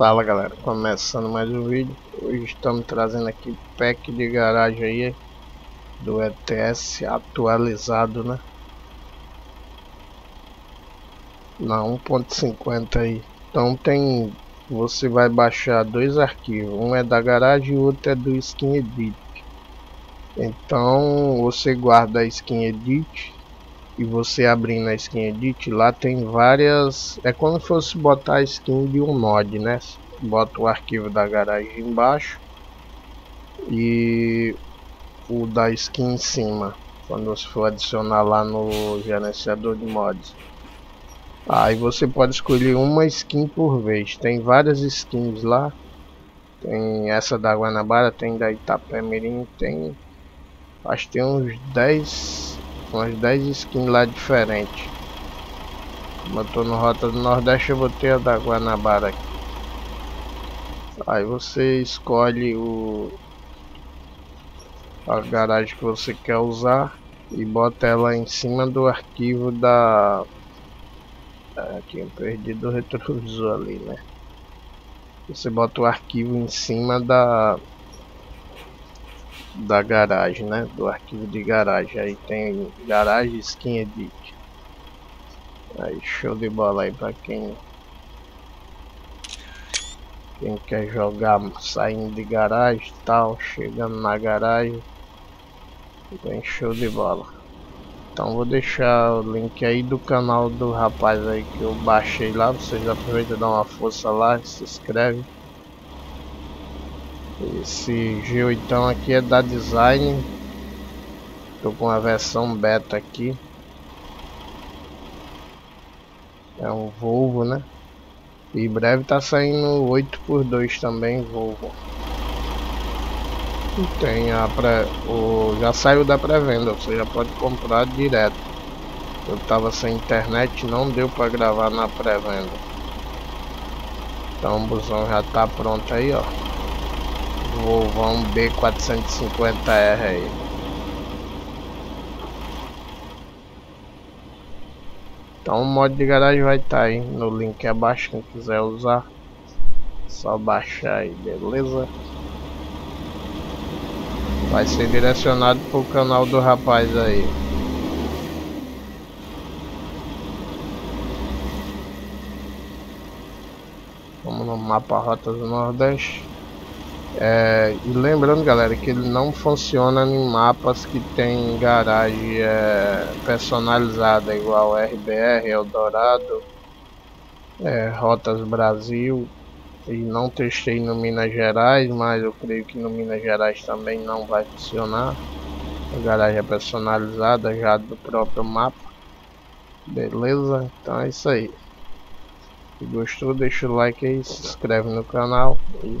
Fala galera, começando mais um vídeo. Hoje estamos trazendo aqui pack de garagem aí Do ETS atualizado né? Na 1.50 aí. Então tem Você vai baixar dois arquivos. Um é da garagem e o outro é do Skin Edit. Então você guarda a Skin Edit e você abrir na skin edit, lá tem várias, é como se fosse botar a skin de um mod, né? Bota o arquivo da garagem embaixo e o da skin em cima, quando você for adicionar lá no gerenciador de mods. Aí você pode escolher uma skin por vez, tem várias skins lá. Tem essa da Guanabara, tem da Itapemirim, tem acho que tem uns 10 umas 10 skins lá diferentes. Como eu tô no Rota do Nordeste, eu botei a da Guanabara aqui. Aí você escolhe o a garagem que você quer usar e bota ela em cima do arquivo da aqui eu perdi do retrovisor ali, né? Você bota o arquivo em cima da da garagem, né? Do arquivo de garagem. Aí tem garagem skin edit. Aí show de bola aí pra quem quem quer jogar saindo de garagem tal, chegando na garagem. Bem show de bola. Então vou deixar o link aí do canal do rapaz aí que eu baixei lá. Vocês aproveitam e dão uma força lá, se inscreve. Esse G8 aqui é da Design. Tô com a versão beta aqui. É um Volvo, né? E breve tá saindo 8x2 também, Volvo. Tem a pré... O... Já saiu da pré-venda, você já pode comprar direto. Eu tava sem internet, não deu pra gravar na pré-venda. Então o busão já tá pronto aí, ó. Volvão B450R aí. Então o mod de garagem vai estar tá aí no link abaixo, quem quiser usar. Só baixar aí, beleza? Vai ser direcionado pro canal do rapaz aí. Vamos no mapa Rotas do Nordeste. É, e lembrando galera que ele não funciona em mapas que tem garagem é, personalizada igual RBR, Eldorado, é, Rotas Brasil e não testei no Minas Gerais, mas eu creio que no Minas Gerais também não vai funcionar. A garagem é personalizada já do próprio mapa. Beleza? Então é isso aí. Se gostou, deixa o like aí, se inscreve no canal e